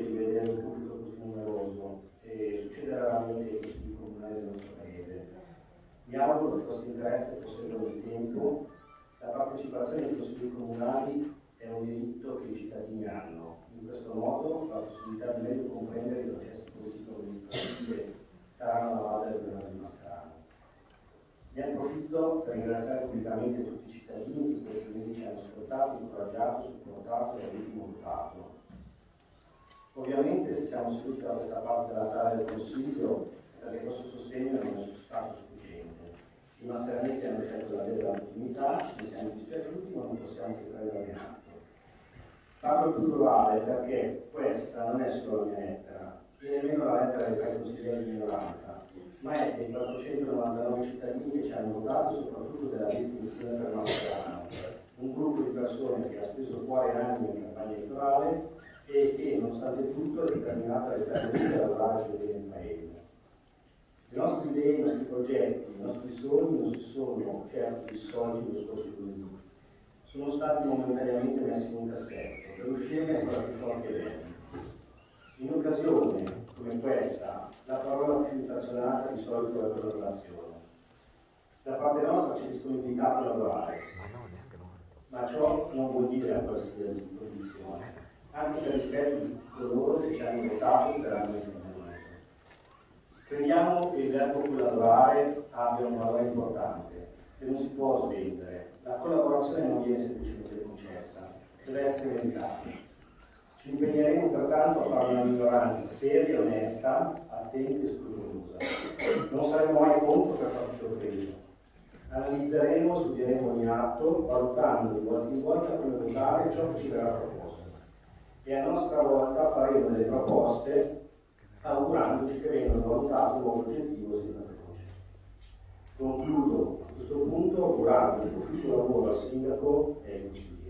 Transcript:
di vedere un pubblico così numeroso e succede raramente consigli comunali del nostro paese. Mi auguro che questo interesse prosegua nel tempo. La partecipazione ai consigli comunali è un diritto che i cittadini hanno. In questo modo la possibilità di meglio comprendere i processi politico-amministrativi saranno la base del governo di Mastrano. Ne approfitto per ringraziare pubblicamente tutti i cittadini che in questi mesi ci hanno ascoltato, incoraggiato, supportato e aiuto votato. Ovviamente se siamo seduti da questa parte della sala del Consiglio perché questo sostegno non è stato sufficiente. I masteranesi hanno scelto la vera continuità, ci siamo dispiaciuti ma non possiamo che prendere in atto. Parlo più plurale perché questa non è solo la mia lettera, e nemmeno la lettera dei tre consiglieri di minoranza, ma è dei 499 cittadini che ci hanno votato soprattutto della lista insieme per Mastrano, un gruppo di persone che ha speso cuore e anni in campagna elettorale e che, nonostante tutto, è determinato a restare lì e a lavorare per bene il Paese. Le nostre idee, i nostri progetti, i nostri sogni non si sono certo dissolti lo scorso lunedì. Sono stati momentaneamente messi in un cassetto per uscire ancora più forti e bene. In occasione come questa, la parola più inflazionata di solito è collaborazione. Da parte nostra c'è disponibilità a collaborare, ma ciò non vuol dire a qualsiasi condizione anche per rispetto di coloro che ci hanno votato per anni di Crediamo che il verbo collaborare abbia un valore importante, che non si può svendere. La collaborazione non viene semplicemente concessa, deve essere meritata. Ci impegneremo pertanto a fare una minoranza seria, onesta, attenta e scrupolosa. Non saremo mai contro per partito preso. Analizzeremo, studieremo ogni atto, valutando di volta in volta come votare ciò che ci verrà proposto e a nostra volta faremo delle proposte augurandoci che vengano valutate in modo oggettivo senza preconcetti. Concludo a questo punto augurando un proficuo lavoro al Sindaco e ai consiglieri.